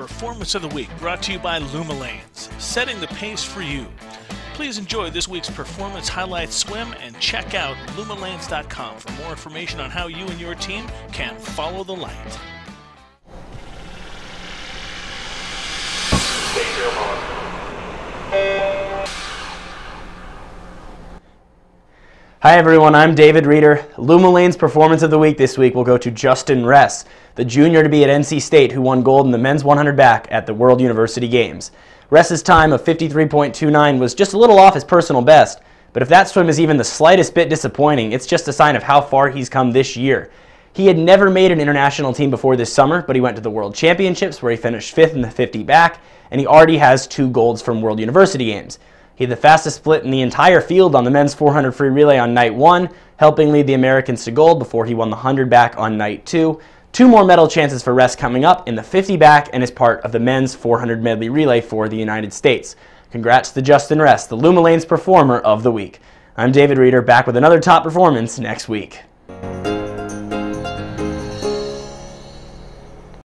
Performance of the Week brought to you by Lumalanes, setting the pace for you. Please enjoy this week's performance highlight swim and check out lumalanes.com for more information on how you and your team can follow the light. Hi everyone, I'm David Rieder. Lumalane's Performance of the Week this week will go to Justin Ress, the junior to be at NC State who won gold in the men's 100 back at the World University Games. Ress's time of 53.29 was just a little off his personal best, but if that swim is even the slightest bit disappointing, it's just a sign of how far he's come this year. He had never made an international team before this summer, but he went to the World Championships where he finished fifth in the 50 back, and he already has two golds from World University Games. He had the fastest split in the entire field on the men's 400 free relay on night one, helping lead the Americans to gold before he won the 100 back on night two. Two more medal chances for Ress coming up in the 50 back and as part of the men's 400 medley relay for the United States. Congrats to Justin Ress, the Lumalanes performer of the week. I'm David Rieder, back with another top performance next week.